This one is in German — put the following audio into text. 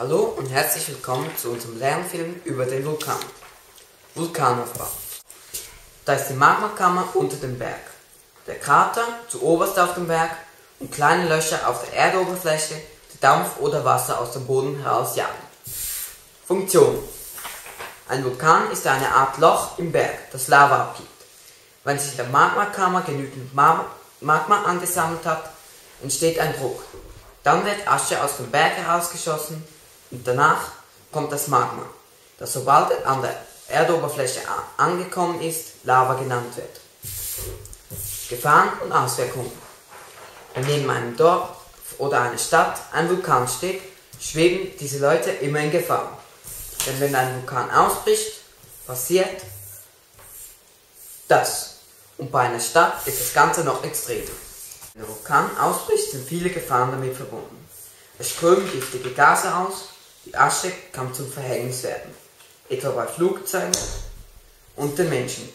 Hallo und herzlich willkommen zu unserem Lernfilm über den Vulkan. Vulkanaufbau. Da ist die Magmakammer unter dem Berg, der Krater zu oberst auf dem Berg und kleine Löcher auf der Erdoberfläche, die Dampf oder Wasser aus dem Boden herausjagen. Funktion. Ein Vulkan ist eine Art Loch im Berg, das Lava abgibt. Wenn sich in der Magmakammer genügend Magma angesammelt hat, entsteht ein Druck. Dann wird Asche aus dem Berg herausgeschossen und danach kommt das Magma, das sobald es an der Erdoberfläche angekommen ist, Lava genannt wird. Gefahren und Auswirkungen. Wenn neben einem Dorf oder einer Stadt ein Vulkan steht, schweben diese Leute immer in Gefahr. Denn wenn ein Vulkan ausbricht, passiert das. Und bei einer Stadt ist das Ganze noch extremer. Wenn ein Vulkan ausbricht, sind viele Gefahren damit verbunden. Es strömen giftige Gase aus, die Asche kann zum Verhängnis werden, etwa bei Flugzeugen und den Menschen.